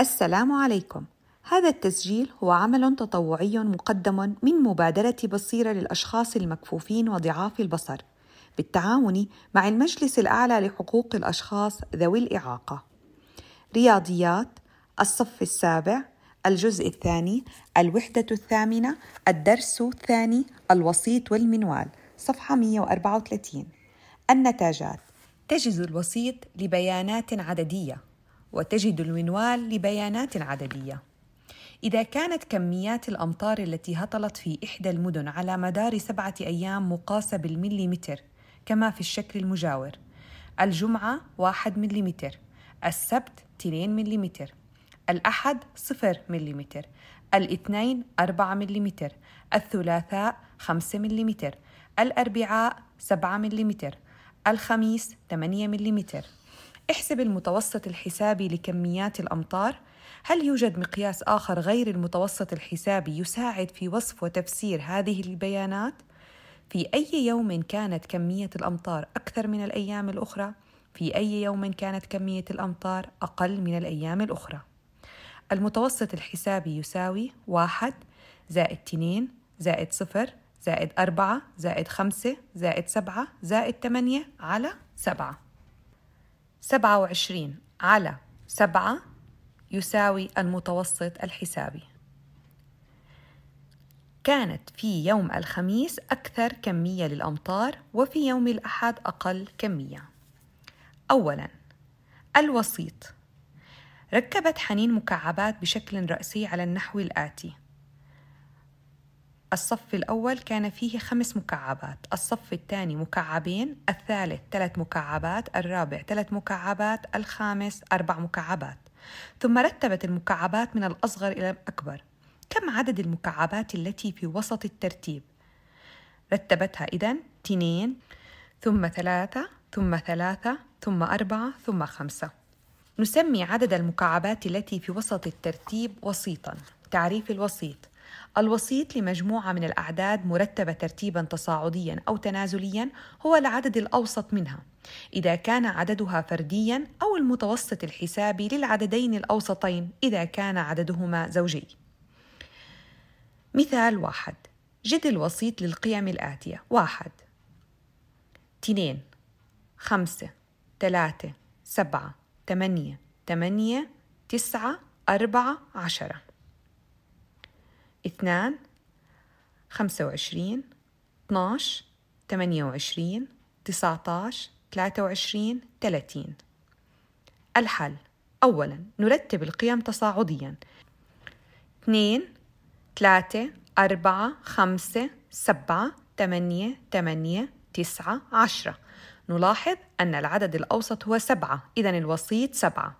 السلام عليكم. هذا التسجيل هو عمل تطوعي مقدم من مبادرة بصيرة للأشخاص المكفوفين وضعاف البصر بالتعاون مع المجلس الأعلى لحقوق الأشخاص ذوي الإعاقة. رياضيات الصف السابع الجزء الثاني الوحدة الثامنة الدرس الثاني الوسيط والمنوال. صفحة 134 النتاجات. تجد الوسيط لبيانات عددية. وتجد المنوال لبيانات عددية. إذا كانت كميات الأمطار التي هطلت في إحدى المدن على مدار سبعة أيام مقاسة بالمليمتر كما في الشكل المجاور. الجمعة واحد مليمتر السبت 2 مليمتر الأحد صفر مليمتر الاثنين أربعة مليمتر الثلاثاء خمسة مليمتر الأربعاء سبعة مليمتر الخميس 8 مليمتر. احسب المتوسط الحسابي لكميات الأمطار هل يوجد مقياس آخر غير المتوسط الحسابي يساعد في وصف وتفسير هذه البيانات؟ في أي يوم كانت كمية الأمطار أكثر من الأيام الأخرى؟ في أي يوم كانت كمية الأمطار أقل من الأيام الأخرى؟ المتوسط الحسابي يساوي واحد زائد اثنين زائد صفر زائد أربعة زائد خمسة زائد سبعة زائد ثمانية على سبعة سبعة وعشرين على سبعة يساوي المتوسط الحسابي. كانت في يوم الخميس أكثر كمية للأمطار وفي يوم الأحد أقل كمية. أولاً الوسيط. ركبت حنين مكعبات بشكل رأسي على النحو الآتي. الصف الأول كان فيه خمس مكعبات الصف الثاني مكعبين الثالث ثلاث مكعبات الرابع ثلاث مكعبات الخامس أربع مكعبات. ثم رتبت المكعبات من الأصغر إلى الأكبر. كم عدد المكعبات التي في وسط الترتيب؟ رتبتها إذن اثنين ثم ثلاثة ثم ثلاثة ثم أربعة ثم خمسة. نسمي عدد المكعبات التي في وسط الترتيب وسيطا. تعريف الوسيط. الوسيط لمجموعة من الأعداد مرتبة ترتيبا تصاعديا أو تنازليا هو العدد الأوسط منها. إذا كان عددها فرديا أو المتوسط الحسابي للعددين الأوسطين إذا كان عددهما زوجي. مثال واحد. جد الوسيط للقيم الآتية. واحد. اثنين. خمسة. ثلاثة. سبعة. ثمانية. ثمانية. تسعة. أربعة عشرة. اثنان خمسة وعشرين اثناش ثمانية وعشرين تسعتاش ثلاثة وعشرين ثلاثين الحل. أولا نرتب القيم تصاعديا. اثنين ثلاثة أربعة خمسة سبعة ثمانية ثمانية تسعة عشرة. نلاحظ أن العدد الأوسط هو سبعة إذا الوسيط سبعة.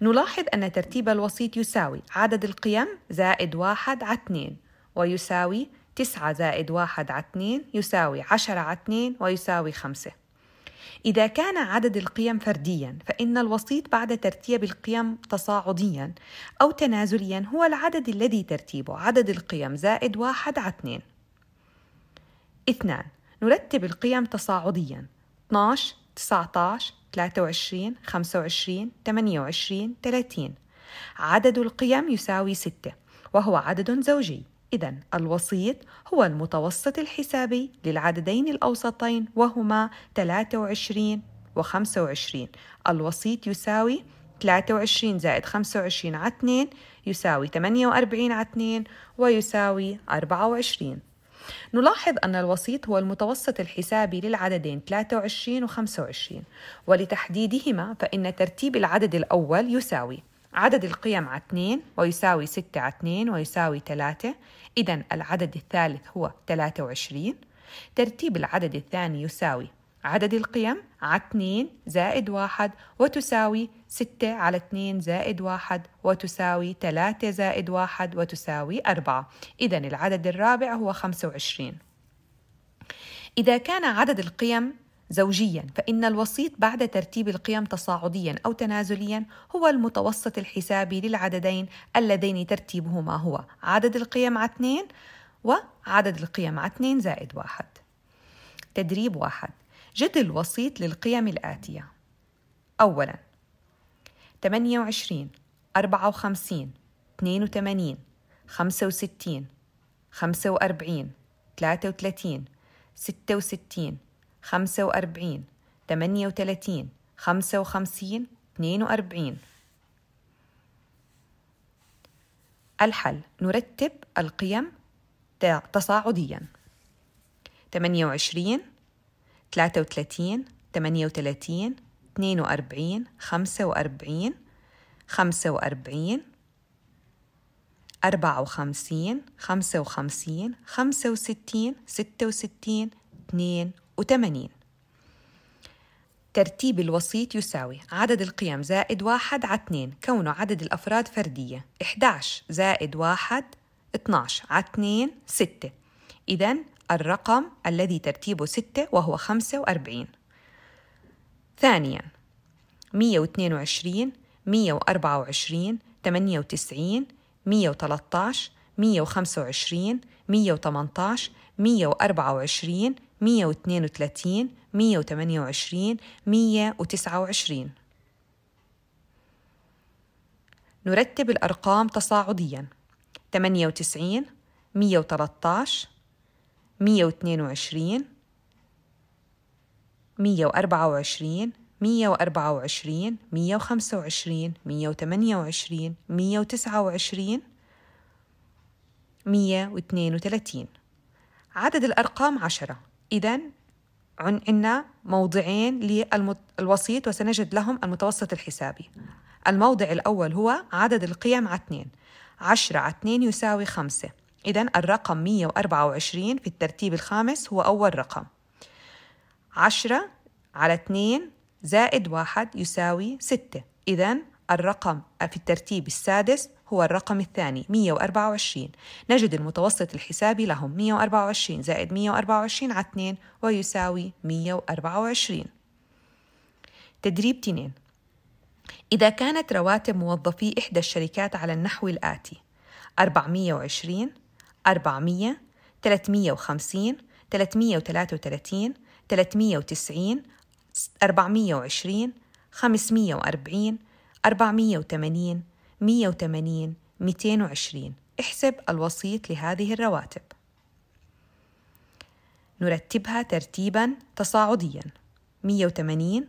نلاحظ أن ترتيب الوسيط يساوي عدد القيم زائد واحد على اثنين ويساوي تسعة زائد واحد على اثنين يساوي عشرة على اثنين ويساوي خمسة. إذا كان عدد القيم فرديا فإن الوسيط بعد ترتيب القيم تصاعديا أو تنازليا هو العدد الذي ترتيبه عدد القيم زائد واحد على اثنين. اثنان نرتب القيم تصاعديا 12 19 23 25 28 30 عدد القيم يساوي 6 وهو عدد زوجي. إذا الوسيط هو المتوسط الحسابي للعددين الأوسطين وهما 23 و 25 الوسيط يساوي 23 زائد 25 على 2 يساوي 48 على 2 ويساوي 24 نلاحظ أن الوسيط هو المتوسط الحسابي للعددين 23 و 25 ولتحديدهما فإن ترتيب العدد الأول يساوي عدد القيم على 2 ويساوي 6 على 2 ويساوي 3 إذا العدد الثالث هو 23 ترتيب العدد الثاني يساوي عدد القيم على 2 زائد 1 وتساوي 6 على 2 زائد 1 وتساوي 3 زائد 1 وتساوي 4 إذا العدد الرابع هو 25 إذا كان عدد القيم زوجيا فإن الوسيط بعد ترتيب القيم تصاعديا أو تنازليا هو المتوسط الحسابي للعددين اللذين ترتيبهما هو. عدد القيم على 2 وعدد القيم على 2 زائد 1 تدريب واحد. جد الوسيط للقيم الآتية. أولا 28 أربعة وخمسين اثنين وثمانين خمسة وستين خمسة وأربعين ثلاثة وثلاثين ستة وستين خمسة وأربعين ثمانية وثلاثين خمسة وخمسين اثنين وأربعين. الحل نرتب القيم تصاعديا. 28 33 38 42 45 45 أربعة وخمسين خمسة وخمسين خمسة وستين ستة وستين اثنين وثمانين. ترتيب الوسيط يساوي عدد القيم زائد واحد على اثنين كونه عدد الأفراد فردية. 11 زائد واحد 12 على اثنين ستة. إذا الرقم الذي ترتيبه ستة وهو خمسة وأربعين. ثانيا مية واثنين وعشرين مية وأربعة وعشرين ثمانية وتسعين مية وثلاثة مية وخمسة وعشرين مية مية وأربعة وعشرين مية واثنين وثلاثين مية وعشرين مية وتسعة وعشرين. نرتب الأرقام تصاعدياً. 98 113 122 124 124 125 128 129 132 عدد الأرقام عشرة. إذا عندنا موضعين للوسيط وسنجد لهم المتوسط الحسابي. الموضع الأول هو عدد القيم على اثنين. عشرة على اثنين يساوي خمسة. إذا الرقم 124 في الترتيب الخامس هو أول رقم. عشرة على اثنين زائد واحد يساوي ستة. إذا الرقم في الترتيب السادس هو الرقم الثاني 124 نجد المتوسط الحسابي لهم 124 زائد 124 على 2 ويساوي 124 تدريب تنين. إذا كانت رواتب موظفي إحدى الشركات على النحو الآتي 420 400 350 333 390 420 540 480 180 220 احسب الوسيط لهذه الرواتب. نرتبها ترتيبا تصاعديا. 180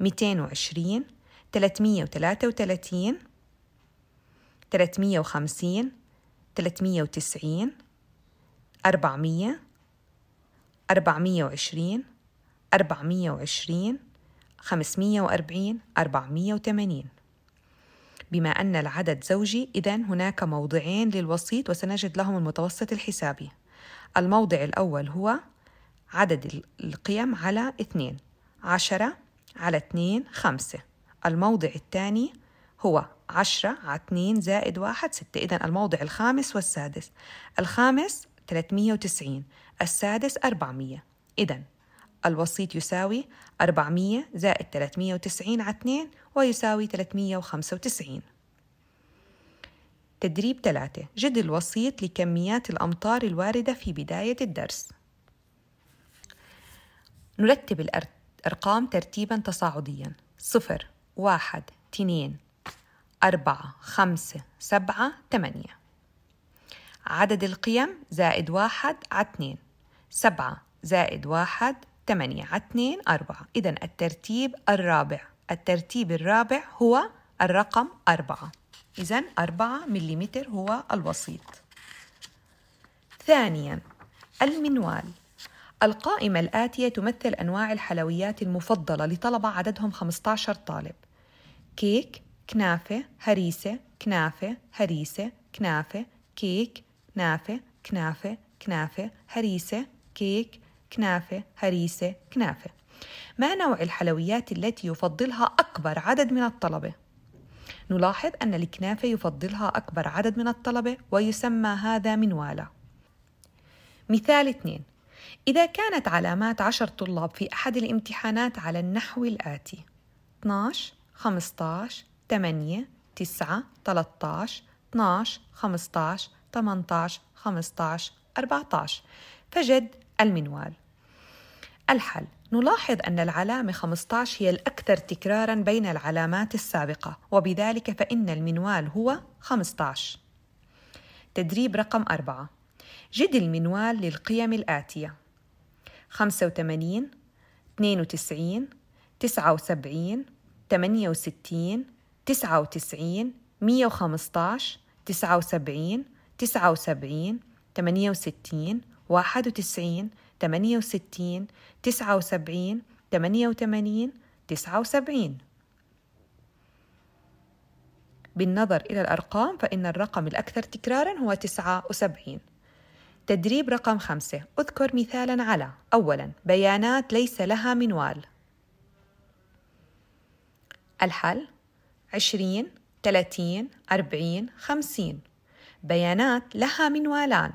220 333 350 390 400 420 420 540 480 بما أن العدد زوجي إذا هناك موضعين للوسيط وسنجد لهم المتوسط الحسابي. الموضع الأول هو عدد القيم على اثنين عشرة على اثنين خمسة. الموضع الثاني هو عشرة على اثنين زائد واحد ستة. إذا الموضع الخامس والسادس. الخامس 390 السادس 400 إذا الوسيط يساوي 400 زائد 390 على 2 ويساوي 395 تدريب 3 جد الوسيط لكميات الأمطار الواردة في بداية الدرس. نرتب الأرقام ترتيبا تصاعديا. صفر واحد اثنين أربعة خمسة سبعة ثمانية عدد القيم زائد واحد على اثنين. سبعة زائد واحد ثمانية على اثنين أربعة. إذا الترتيب الرابع. الترتيب الرابع هو الرقم أربعة. إذا أربعة مليمتر هو الوسيط. ثانيا المنوال. القائمة الآتية تمثل أنواع الحلويات المفضلة لطلبة عددهم 15 طالب. كيك كنافة هريسة كنافة هريسة كنافة كيك كنافة كنافة كنافة هريسة كيك كنافة هريسة كنافة. ما نوع الحلويات التي يفضلها أكبر عدد من الطلبة؟ نلاحظ أن الكنافة يفضلها أكبر عدد من الطلبة ويسمى هذا منوالا مثال اثنين. إذا كانت علامات عشر طلاب في أحد الامتحانات على النحو الآتي 12 15 8 9 13 12 15 18 15 14 فجد المنوال. الحل. نلاحظ أن العلامة 15 هي الأكثر تكرارا بين العلامات السابقة وبذلك فإن المنوال هو 15 تدريب رقم أربعة. جد المنوال للقيم الآتية. 85 92 79 68 99 115 79 79 68 91 68 79 88 79 بالنظر إلى الأرقام فإن الرقم الأكثر تكرارا هو 79 تدريب رقم خمسة. أذكر مثالا على أولا بيانات ليس لها منوال. الحل عشرين ثلاثين أربعين خمسين. بيانات لها منوالان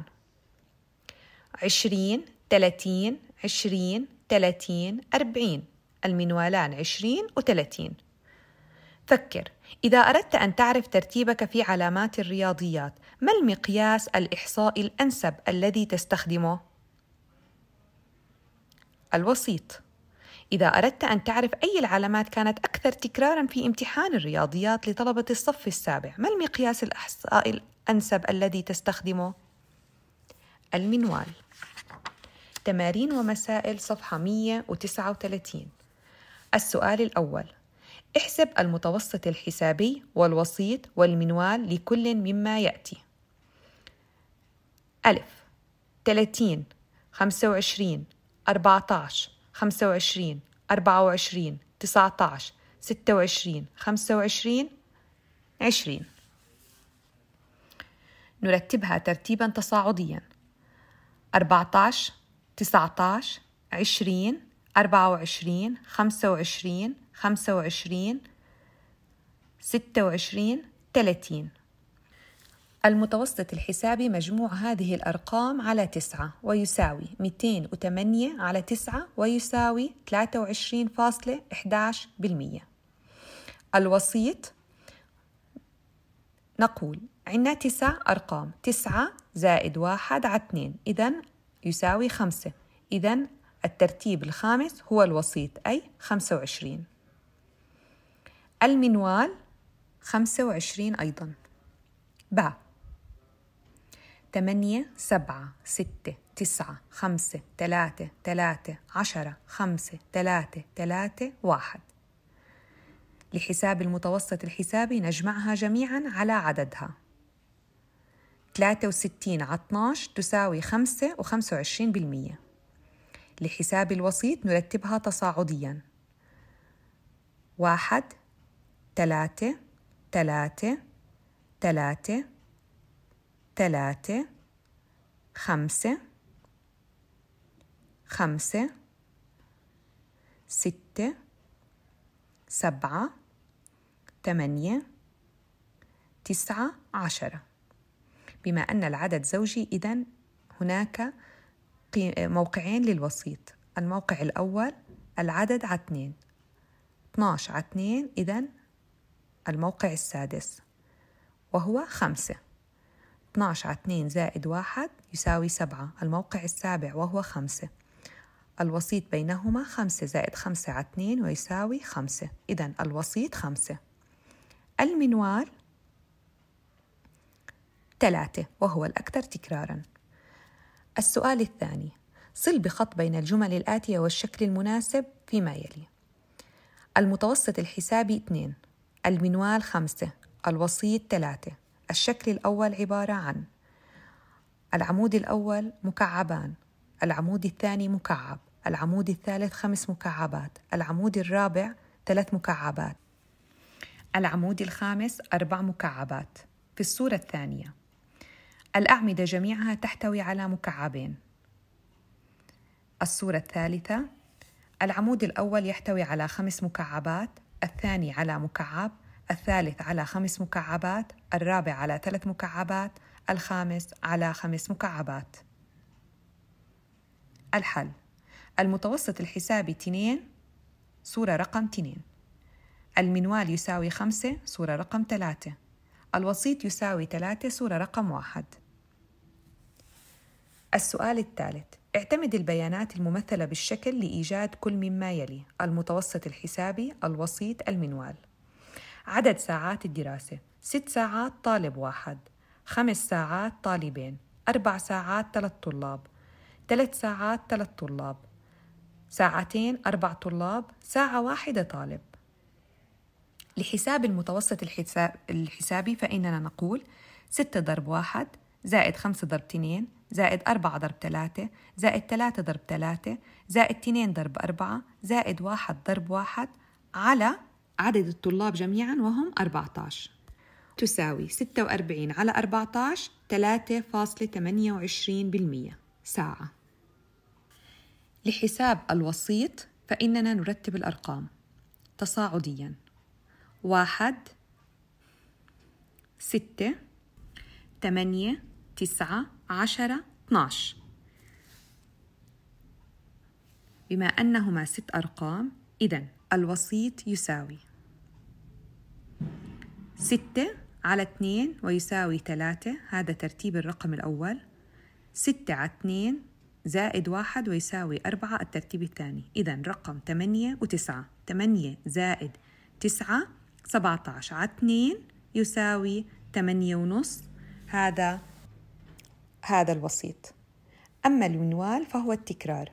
عشرين ثلاثين عشرين ثلاثين أربعين. المنوالان عشرين وثلاثين فكر إذا أردت أن تعرف ترتيبك في علامات الرياضيات ما المقياس الإحصائي الأنسب الذي تستخدمه؟ الوسيط. إذا أردت أن تعرف أي العلامات كانت أكثر تكرارا في امتحان الرياضيات لطلبة الصف السابع ما المقياس الإحصائي الأنسب الذي تستخدمه؟ المنوال. تمارين ومسائل صفحة 139 السؤال الأول. احسب المتوسط الحسابي والوسيط والمنوال لكل مما يأتي. ألف. 30 25 14 25 24 19 26 25 20 نرتبها ترتيبا تصاعديا. 14 19 20 24 25 25 26 30 المتوسط الحسابي مجموع هذه الأرقام على تسعة ويساوي 208 على تسعة ويساوي 23.11% الوسيط نقول عندنا تسع أرقام تسعة زائد واحد على اثنين إذا يساوي خمسة. إذا الترتيب الخامس هو الوسيط أي خمسة وعشرين. المنوال خمسة وعشرين أيضا. با ثمانية سبعة ستة تسعة خمسة ثلاثة ثلاثة عشرة خمسة ثلاثة ثلاثة واحد. لحساب المتوسط الحسابي نجمعها جميعا على عددها. 63 على 12 تساوي 5 و25% لحساب الوسيط نرتبها تصاعديا. واحد ثلاثة ثلاثة ثلاثة ثلاثة خمسة خمسة ستة سبعة ثمانية تسعة عشرة. بما أن العدد زوجي إذا هناك موقعين للوسيط. الموقع الأول العدد على اثنين. 12 على اثنين إذا الموقع السادس وهو خمسة. 12 على 2 زائد 1 يساوي 7 الموقع السابع وهو 5 الوسيط بينهما 5 زائد 5 على 2 ويساوي 5 إذا الوسيط 5 المنوال 3 وهو الأكثر تكرارا. السؤال الثاني. صل بخط بين الجمل الآتية والشكل المناسب فيما يلي. المتوسط الحسابي 2 المنوال 5 الوسيط 3 الشكل الأول عبارة عن العمود الأول مكعبان العمود الثاني مكعب العمود الثالث خمس مكعبات العمود الرابع ثلاث مكعبات. العمود الخامس أربع مكعبات. في الصورة الثانية الأعمدة جميعها تحتوي على مكعبين. الصورة الثالثة العمود الأول يحتوي على خمس مكعبات الثاني على مكعب الثالث على خمس مكعبات الرابع على ثلاث مكعبات الخامس على خمس مكعبات. الحل المتوسط الحسابي 2 صورة رقم 2 المنوال يساوي 5 صورة رقم 3 الوسيط يساوي 3 صورة رقم 1 السؤال الثالث اعتمد البيانات الممثلة بالشكل لإيجاد كل مما يلي. المتوسط الحسابي الوسيط المنوال. عدد ساعات الدراسة. ست ساعات طالب واحد. خمس ساعات طالبين. أربع ساعات ثلاث طلاب. ثلاث ساعات ثلاث طلاب. ساعتين أربع طلاب. ساعة واحدة طالب. لحساب المتوسط الحساب الحسابي فإننا نقول ستة ضرب واحد زائد خمسة ضرب اثنين زائد أربعة ضرب ثلاثة زائد ثلاثة ضرب ثلاثة زائد اثنين ضرب أربعة زائد واحد ضرب واحد على عدد الطلاب جميعا وهم 14 تساوي 46 على 14 3.28% ساعة. لحساب الوسيط فإننا نرتب الأرقام تصاعديا. واحد ستة ثمانية تسعة عشرة 12 بما أنهما ست أرقام إذا الوسيط يساوي ستة على اثنين ويساوي ثلاثة هذا ترتيب الرقم الأول. ستة على اثنين زائد واحد ويساوي أربعة الترتيب الثاني. إذا رقم ثمانية وتسعة. ثمانية زائد تسعة سبعة عشر على اثنين يساوي ثمانية ونص. هذا هذا الوسيط. أما المنوال فهو التكرار.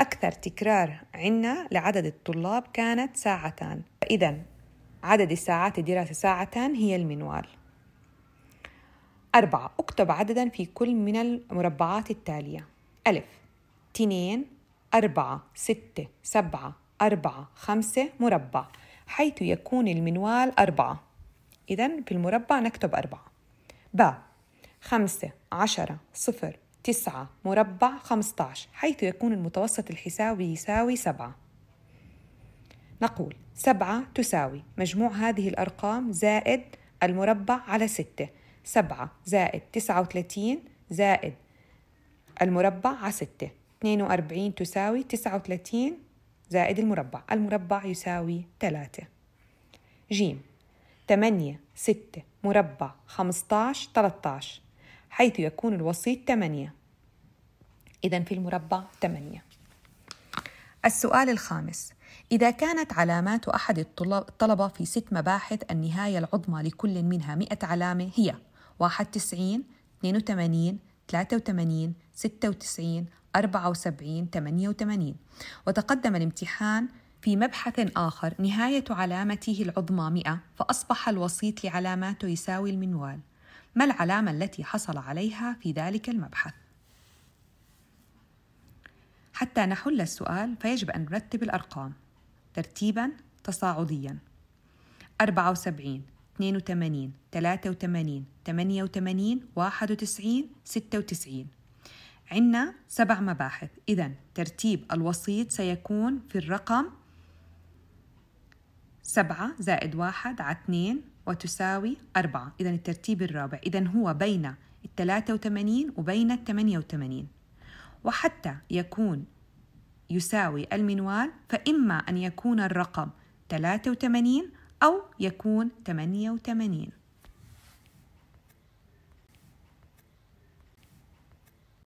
أكثر تكرار عندنا لعدد الطلاب كانت ساعتان. فإذا عدد الساعات الدراسة ساعتان هي المنوال. أربعة اكتب عددا في كل من المربعات التالية. ألف اثنين أربعة ستة سبعة أربعة خمسة مربع حيث يكون المنوال أربعة. إذا في المربع نكتب أربعة. باء خمسة عشرة صفر تسعة مربع خمسة عشر حيث يكون المتوسط الحسابي يساوي سبعة. نقول سبعة تساوي مجموع هذه الأرقام زائد المربع على ستة. سبعة زائد تسعة وثلاثين زائد المربع على ستة. اثنين وأربعين تساوي تسعة وثلاثين زائد المربع. المربع يساوي ثلاثة. جيم. ثمانية ستة مربع خمسطاش تلتاش حيث يكون الوسيط ثمانية. إذا في المربع ثمانية. السؤال الخامس. إذا كانت علامات أحد الطلبة في ست مباحث النهاية العظمى لكل منها 100 علامة هي 91 82 83 96 74 88 وتقدم الامتحان في مبحث آخر نهاية علامته العظمى 100 فأصبح الوسيط لعلاماته يساوي المنوال. ما العلامة التي حصل عليها في ذلك المبحث؟ حتى نحل السؤال فيجب أن نرتب الأرقام. ترتيبا تصاعديا. 74 82 83 88 91 96 عندنا سبع مباحث. إذا ترتيب الوسيط سيكون في الرقم سبعة زائد واحد على اثنين وتساوي أربعة. إذا الترتيب الرابع. إذا هو بين الثلاثة وثمانين وبين الثمانية وثمانين. وحتى يكون يساوي المنوال فإما أن يكون الرقم 83 أو يكون 88